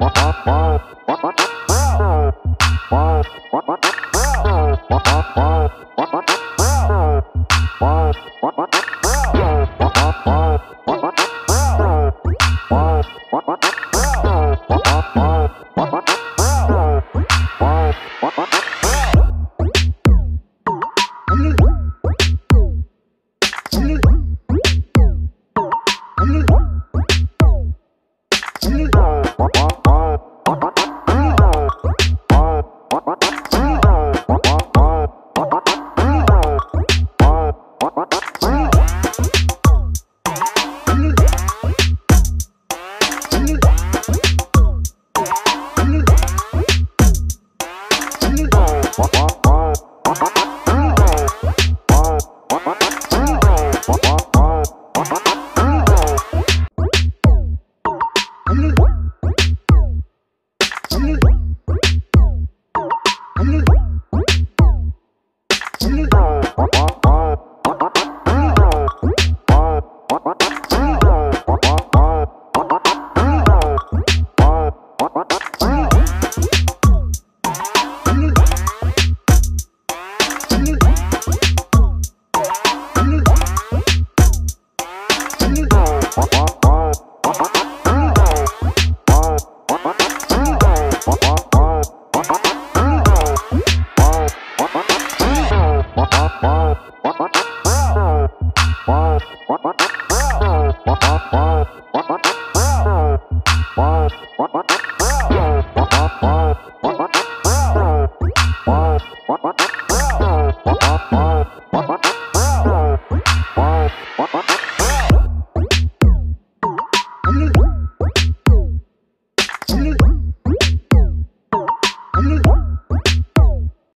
What? Wow.